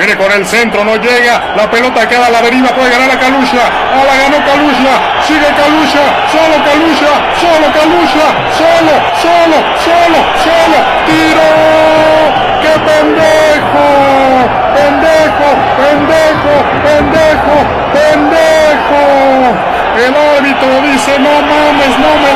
Viene con el centro, no llega. La pelota queda a la deriva, puede ganar a Calucha. Ah, la ganó Calucha. Sigue Calucha. Solo Calucha. Solo Calucha. Solo, solo, solo, solo. Tiro. ¡Qué pendejo! Pendejo, pendejo, pendejo, pendejo. El árbitro dice, no mames, no me